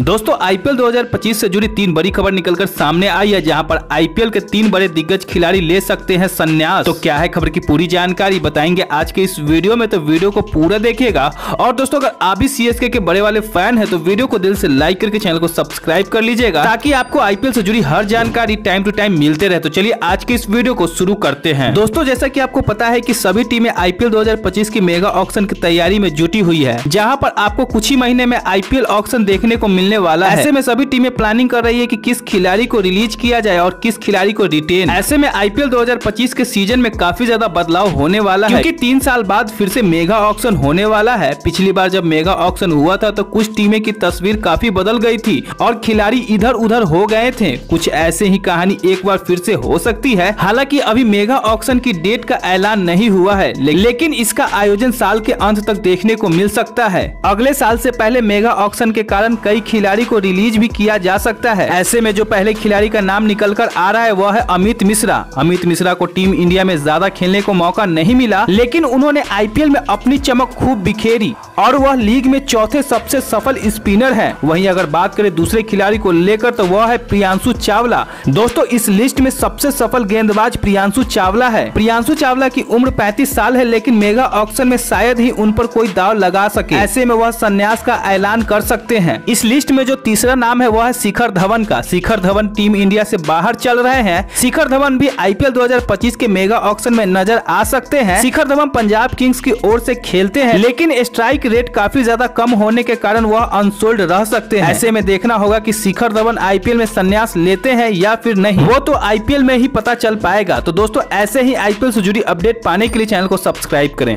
दोस्तों आईपीएल 2025 से जुड़ी तीन बड़ी खबर निकलकर सामने आई है, जहाँ पर आईपीएल के तीन बड़े दिग्गज खिलाड़ी ले सकते हैं संन्यास। तो क्या है खबर की पूरी जानकारी बताएँगे आज के इस वीडियो में तो वीडियो को पूरा देखिएगा। और दोस्तों, अगर आप भी सीएसके के बड़े वाले फ़ैन है तो वीडियो को दिल से लाइक करके चैनल को सब्सक्राइब कर लीजिएगा, ताकि आपको आईपीएल से जुड़ी हर जानकारी टाइम टू टाइम मिलते रहे। तो चलिए आज के इस वीडियो को शुरू करते हैं। दोस्तों, जैसा की आपको पता है की सभी टीमें आईपीएल दो हज़ार पच्चीस की मेगा ऑप्शन की तैयारी में जुटी हुई है, जहाँ पर आपको कुछ ही महीने में आईपीएल ऑप्शन देखने को मिलने वाला है। ऐसे में सभी टीमें प्लानिंग कर रही है कि किस खिलाड़ी को रिलीज़ किया जाए और किस खिलाड़ी को रिटेन ऐसे में आईपीएल 2025 के सीज़न में काफ़ी ज़्यादा बदलाव होने वाला है। क्योंकि तीन साल बाद फिर से मेगा ऑक्शन होने वाला है। पिछली बार जब मेगा ऑक्शन हुआ था तो कुछ टीमें की तस्वीर काफ़ी बदल गई थी और खिलाड़ी इधर उधर हो गए थे। कुछ ऐसे ही कहानी एक बार फिर से हो सकती है। हालाँकि अभी मेगा ऑक्शन की डेट का ऐलान नहीं हुआ है लेकिन इसका आयोजन साल के अंत तक देखने को मिल सकता है। अगले साल से पहले मेगा ऑक्शन के कारण कई खिलाड़ी को रिलीज़ भी किया जा सकता है। ऐसे में जो पहले खिलाड़ी का नाम निकल कर आ रहा है, वह है अमित मिश्रा। अमित मिश्रा को टीम इंडिया में ज़्यादा खेलने को मौका नहीं मिला, लेकिन उन्होंने आईपीएल में अपनी चमक खूब बिखेरी। और वह लीग में चौथे सबसे सफल स्पिनर है। वहीं अगर बात करें दूसरे खिलाड़ी को लेकर तो वह है प्रियांशु चावला। दोस्तों, इस लिस्ट में सबसे सफल गेंदबाज प्रियांशु चावला है। प्रियांशु चावला की उम्र 35 साल है, लेकिन मेगा ऑक्शन में शायद ही उन पर कोई दाव लगा सके। ऐसे में वह संन्यास का ऐलान कर सकते हैं। इस लिस्ट में जो तीसरा नाम है, वह है शिखर धवन का। शिखर धवन टीम इंडिया से बाहर चल रहे हैं। शिखर धवन भी आईपीएल 2025 के मेगा ऑक्शन में नज़र आ सकते हैं। शिखर धवन पंजाब किंग्स की ओर से खेलते हैं, लेकिन स्ट्राइक रेट काफ़ी ज़्यादा कम होने के कारण वह अनसोल्ड रह सकते हैं। ऐसे में देखना होगा कि शिखर धवन आईपीएल में संन्यास लेते हैं या फिर नहीं। वो तो आईपीएल में ही पता चल पाएगा। तो दोस्तों ऐसे ही आईपीएल से जुड़ी अपडेट पाने के लिए चैनल को सब्सक्राइब करें।